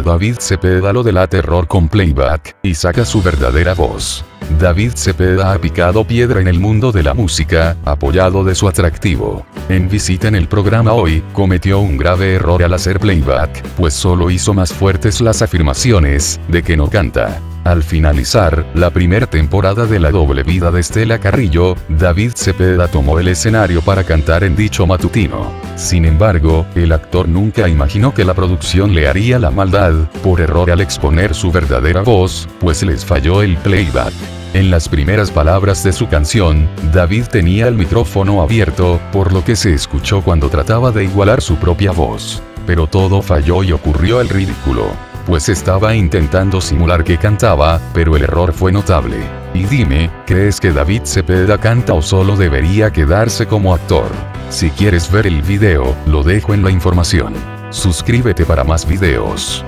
David Cepeda lo la terror con playback, y saca su verdadera voz. David Cepeda ha picado piedra en el mundo de la música, apoyado de su atractivo. En visita en el programa hoy, cometió un grave error al hacer playback, pues solo hizo más fuertes las afirmaciones, de que no canta. Al finalizar, la primera temporada de La Doble Vida de Estela Carrillo, David Cepeda tomó el escenario para cantar en dicho matutino. Sin embargo, el actor nunca imaginó que la producción le haría la maldad, por error al exponer su verdadera voz, pues les falló el playback. En las primeras palabras de su canción, David tenía el micrófono abierto, por lo que se escuchó cuando trataba de igualar su propia voz. Pero todo falló y ocurrió el ridículo pues estaba intentando simular que cantaba, pero el error fue notable. Y dime, ¿crees que David Cepeda canta o solo debería quedarse como actor? Si quieres ver el video, lo dejo en la información. Suscríbete para más videos.